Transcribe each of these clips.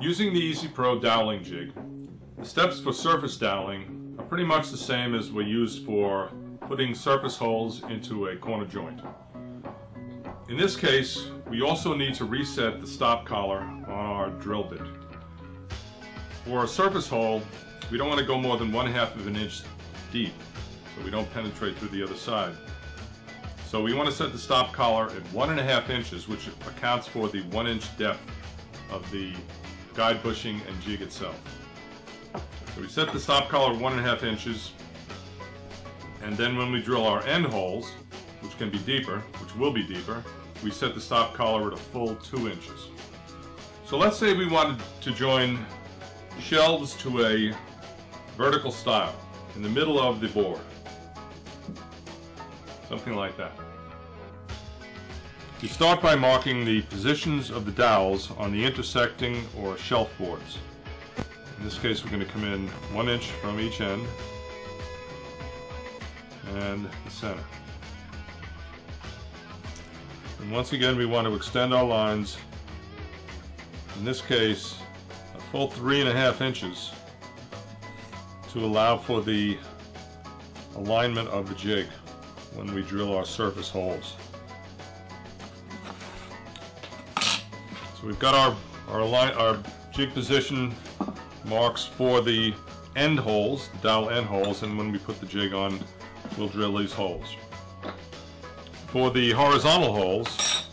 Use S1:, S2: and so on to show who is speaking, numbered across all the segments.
S1: Using the Easy Pro doweling jig, the steps for surface doweling are pretty much the same as we used for putting surface holes into a corner joint. In this case, we also need to reset the stop collar on our drill bit. For a surface hole, we don't want to go more than one half of an inch deep, so we don't penetrate through the other side. So we want to set the stop collar at one and a half inches, which accounts for the one inch depth of the guide bushing and jig itself. So we set the stop collar one and a half inches, and then when we drill our end holes, which can be deeper, which will be deeper, we set the stop collar at a full two inches. So let's say we wanted to join shelves to a vertical stile in the middle of the board. Something like that. You start by marking the positions of the dowels on the intersecting or shelf boards. In this case we're going to come in one inch from each end and the center. And once again we want to extend our lines, in this case a full three and a half inches to allow for the alignment of the jig when we drill our surface holes. So we've got our, our, line, our jig position marks for the end holes, the dowel end holes, and when we put the jig on, we'll drill these holes. For the horizontal holes,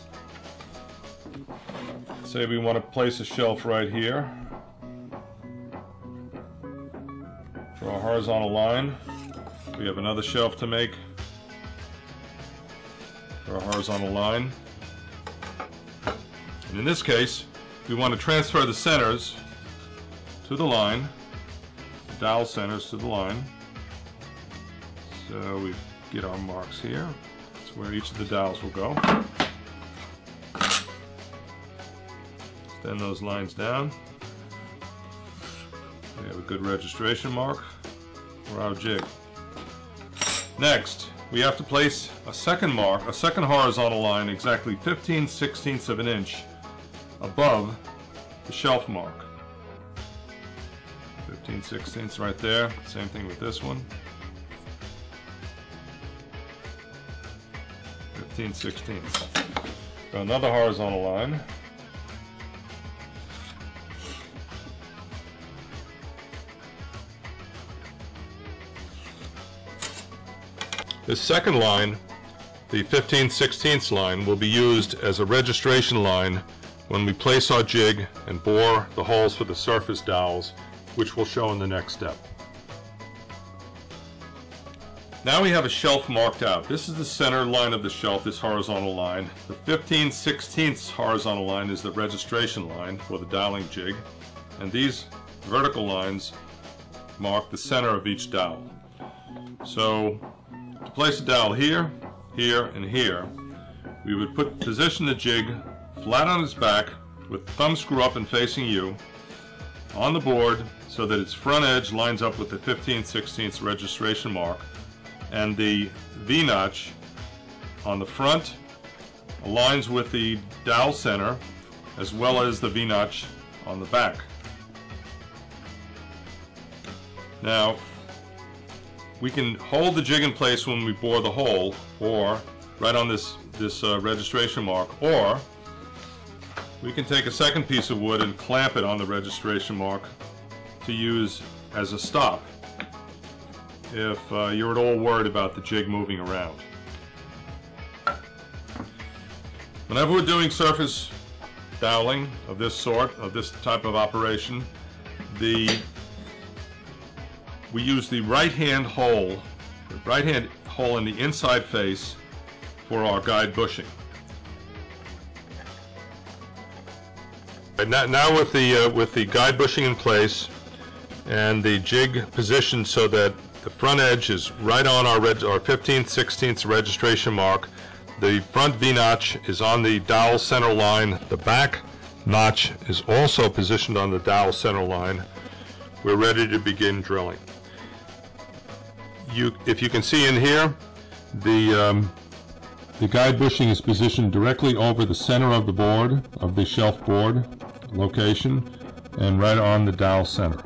S1: say we want to place a shelf right here for our horizontal line. We have another shelf to make for a horizontal line. And in this case, we want to transfer the centers to the line, the dowel centers to the line. So we get our marks here. That's where each of the dowels will go. Extend those lines down. We have a good registration mark for our jig. Next, we have to place a second mark, a second horizontal line exactly 15 sixteenths of an inch above the shelf mark. 15 sixteenths right there. Same thing with this one. 15 sixteenths. Got another horizontal line. This second line, the 15 16ths line, will be used as a registration line when we place our jig and bore the holes for the surface dowels, which we'll show in the next step. Now we have a shelf marked out. This is the center line of the shelf, this horizontal line. The 15 16ths horizontal line is the registration line for the doweling jig, and these vertical lines mark the center of each dowel. So to place a dowel here, here, and here, we would put position the jig flat on its back with the thumb screw up and facing you on the board so that its front edge lines up with the 15 16th registration mark and the V-notch on the front aligns with the dowel center as well as the V-notch on the back. Now we can hold the jig in place when we bore the hole or right on this this uh, registration mark or we can take a second piece of wood and clamp it on the registration mark to use as a stop if uh, you're at all worried about the jig moving around. Whenever we're doing surface doweling of this sort, of this type of operation, the we use the right hand hole, right hand hole in the inside face for our guide bushing. Now, now with the uh, with the guide bushing in place and the jig positioned so that the front edge is right on our our 15th 16th registration mark. The front V-notch is on the dowel center line. The back notch is also positioned on the dowel center line. We're ready to begin drilling. You, if you can see in here, the um, The guide bushing is positioned directly over the center of the board, of the shelf board location, and right on the dowel center.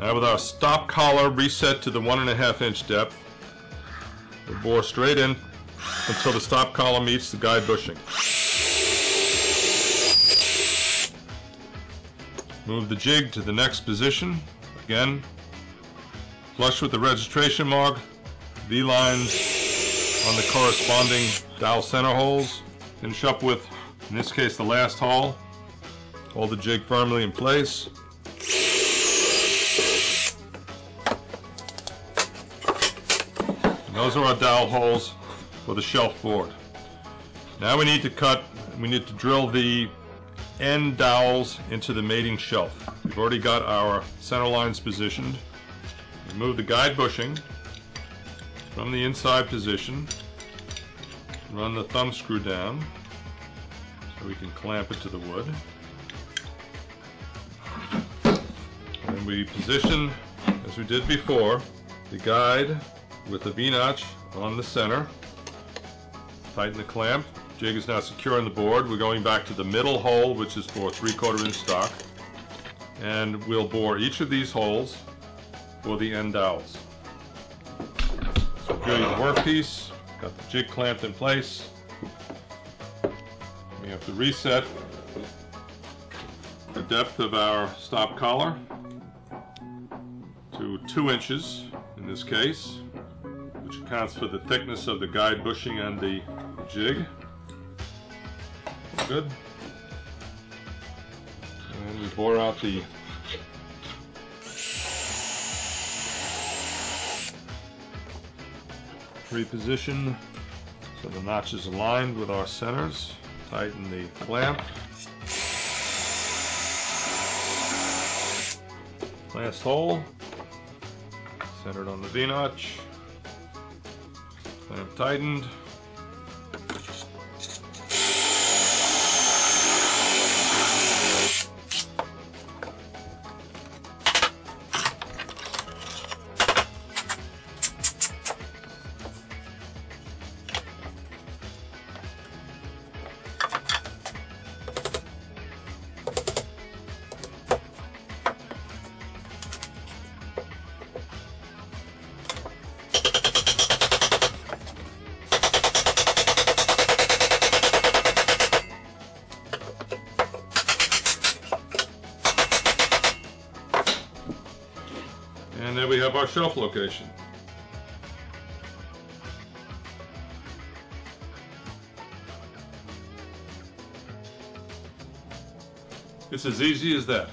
S1: Now with our stop collar reset to the one and a half inch depth, we bore straight in until the stop collar meets the guide bushing. Move the jig to the next position. Again, flush with the registration mark, V-lines on the corresponding dowel center holes. Finish up with, in this case, the last hole. Hold the jig firmly in place. And those are our dowel holes for the shelf board. Now we need to cut, we need to drill the end dowels into the mating shelf. We've already got our center lines positioned. Remove the guide bushing from the inside position. Run the thumb screw down so we can clamp it to the wood. And we position, as we did before, the guide with the V-notch on the center. Tighten the clamp. Jig is now secure on the board. We're going back to the middle hole, which is for three-quarter inch stock. And we'll bore each of these holes for the end dowels. Secure your workpiece. Got the jig clamped in place. We have to reset the depth of our stop collar to two inches in this case, which accounts for the thickness of the guide bushing and the jig. Good. And we bore out the reposition so the notch is aligned with our centers. Tighten the clamp. Last hole, centered on the V-notch. Clamp tightened. Have our shelf location. It's as easy as that.